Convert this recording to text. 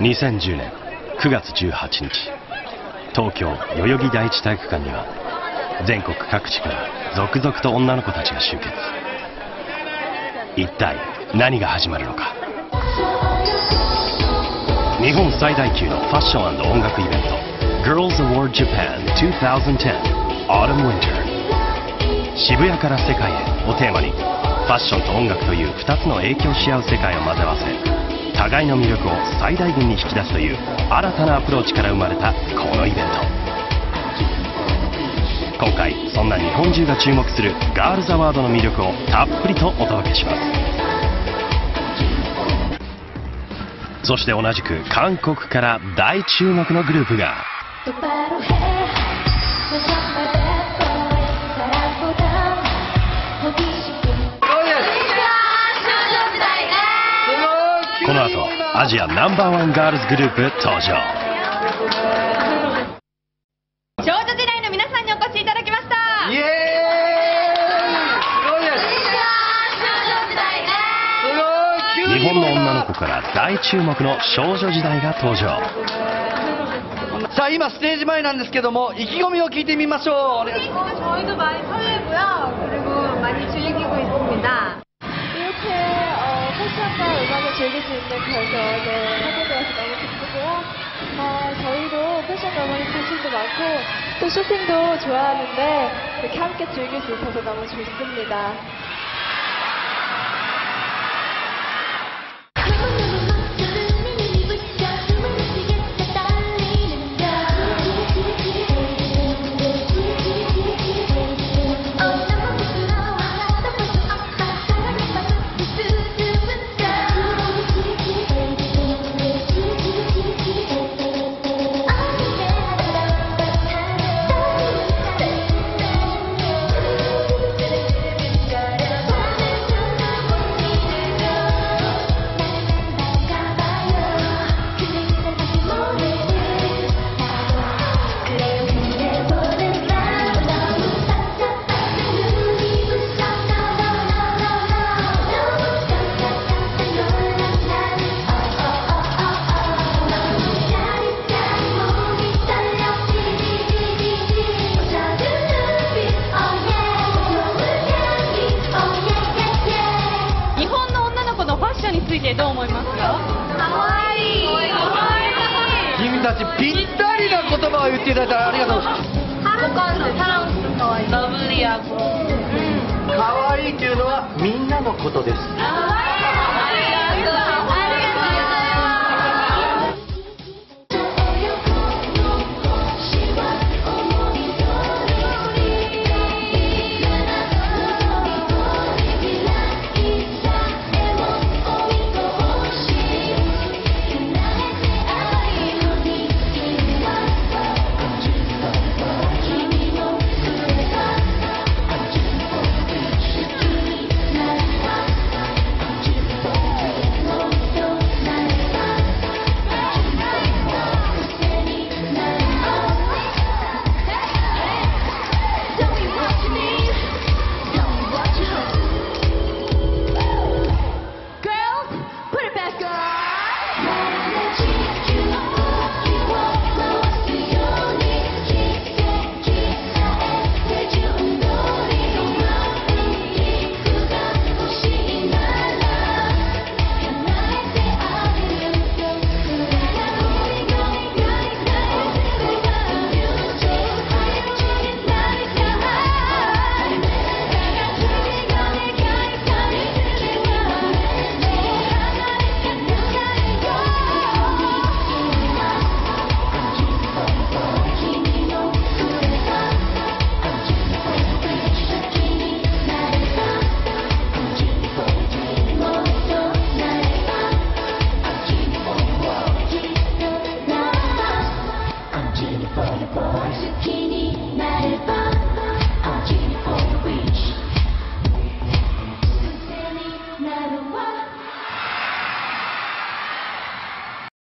2010年9月18日東京代々木第一体育館には全国各地から続々と女の子たちが集結。一体何が始まるのか。日本最大級のファッション音楽イベント Girls Award Japan 2010 Autumn Winter 渋谷から世界へをテーマにファッションと音楽という2つの影響し合う世界を混ぜ合わせ互いの魅力を最大限に引き出すという新たなアプローチから生まれたこのイベント。今回そんな日本中が注目するガールズアワードの魅力をたっぷりとお届けします。そして同じく韓国から大注目のグループが。アジアナンバーワンガールズグループ登場少女時代の皆さんにお越しいただきましたイエーイすごいですすごい日本の女の子から大注目の少女時代が登場さあ今ステージ前なんですけども意気込みを聞いてみましょうお願いしま 저희도 많이 설레고요 그리고 많이 즐기고 있습니다 이렇게 어, 패션과 음악을 즐길 수 있는 결정을 하게 되어서 너무 기쁘고요. 어, 저희도 패션과 음악에 관심도 많고 또 쇼핑도 좋아하는데 이렇게 함께 즐길 수 있어서 너무 좋습니다. どう思いますかかわいい。かわい,い。君たちぴったりな言葉を言っていただいたありがとう。ございますラブリアかわいいっていうのはみんなのことです。かわいい。